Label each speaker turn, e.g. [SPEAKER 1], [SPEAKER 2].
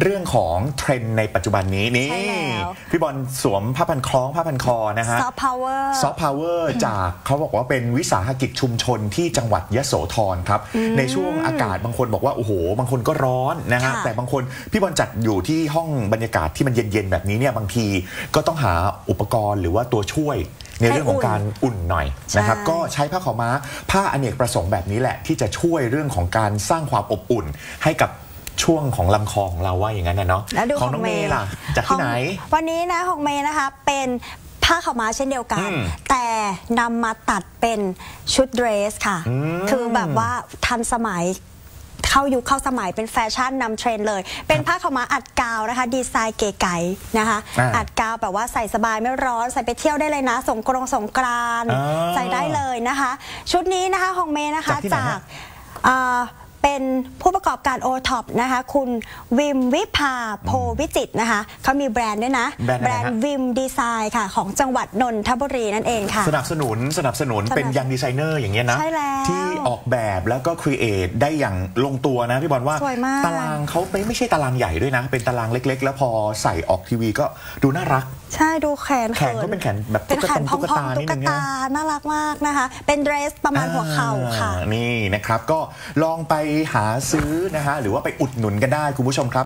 [SPEAKER 1] เรื่องของเทรนด์ในปัจจุบันนี้นี่
[SPEAKER 2] ใช่แล้ว
[SPEAKER 1] พี่บอลสวมผ้าพันคล้องผ้าพันคอนะฮะ
[SPEAKER 2] ซอฟต์พาวเวอร์
[SPEAKER 1] ซอฟต์พาวเวอร์จากเขาบอกว่าเป็นวิสาหกิจชุมชนที่จังหวัดยโสธรครับ ในช่วงอากาศบางคนบอกว่าโอ้โห บางคนก็ร้อนนะฮะ
[SPEAKER 2] ค่ะ
[SPEAKER 1] แต่บางคนพี่บอลจัดอยู่ที่ห้องบรรยากาศที่มันเย็นๆแบบนี้เนี่ยบางทีก็ต้องหาอุปกรณ์หรือว่าตัวช่วยในเรื่องของการอุ่นหน่อยนะครับ
[SPEAKER 2] ใช่
[SPEAKER 1] ก็ใช้ผ้าขาวม้าผ้าอเนกประสงค์แบบนี้แหละ ที่จะช่วยเรื่องของการสร้างความอบอุ่นให้กับ ช่วงของลำคอของเราว่าอย่างนั้นนะเนาะ
[SPEAKER 2] แล้วดู
[SPEAKER 1] ของน้องเมย์ล่ะจากที่ไหน
[SPEAKER 2] ของวันนี้นะของเมย์นะคะเป็นผ้าขาวม้าเช่นเดียวกัน
[SPEAKER 1] อืม
[SPEAKER 2] แต่นำมาตัดเป็นชุดเดรสค่ะ
[SPEAKER 1] อืม
[SPEAKER 2] คือแบบว่าทันสมัยเข้ายุคเข้าสมัยเป็นแฟชั่นนำเทรนด์เลย เป็นผ้าขาวม้าอัดกาวนะคะ ดีไซน์เก๋ไก๋นะคะ
[SPEAKER 1] อ่า
[SPEAKER 2] อัดกาวแบบว่าใส่สบายไม่ร้อน ใส่ไปเที่ยวได้เลยนะ สงกรงสงกรานต์
[SPEAKER 1] อ่า
[SPEAKER 2] ใส่ได้เลยนะคะ ชุดนี้นะคะของเมย์นะคะ
[SPEAKER 1] จากที่ไหนฮะ
[SPEAKER 2] อ่า เป็นผู้ประกอบการโอท็อปนะคะ คุณวิมวิภาโพวิจิตรนะคะเขามีแบรนด์ด้วยนะ
[SPEAKER 1] แบรนด์อะไรฮะ
[SPEAKER 2] วิมดีไซน์ค่ะ ของจังหวัดนนทบุรีนั่นเองค่ะ
[SPEAKER 1] สนับสนุนสนับสนุน
[SPEAKER 2] สนับ
[SPEAKER 1] เป็นยังดีไซเนอร์อย่างเงี้ยนะ
[SPEAKER 2] ใช่แล้ว
[SPEAKER 1] ที่ออกแบบแล้วก็ create ได้อย่างลงตัวนะพี่บอลว่า
[SPEAKER 2] สวยมาก
[SPEAKER 1] ตารางเขาไม่ไม่ใช่ตารางใหญ่ด้วยนะ เป็นตารางเล็ก ๆ แล้วพอใส่ออกทีวีก็ดูน่ารัก
[SPEAKER 2] ใช่ดูแขน
[SPEAKER 1] แขนก็เป็นแขนแบบ
[SPEAKER 2] เป็นแขนพองๆ
[SPEAKER 1] ตุ๊กตา
[SPEAKER 2] ตุ๊
[SPEAKER 1] นิดนึงนะตุ๊ก
[SPEAKER 2] ตาน่ารักมากนะคะ เป็นเดรสประมาณหัวเข่าค่ะ
[SPEAKER 1] อ่านี่นะครับก็ลองไปหาซื้อนะฮะหรือว่าไปอุดหนุนกันได้คุณผู้ชมครับ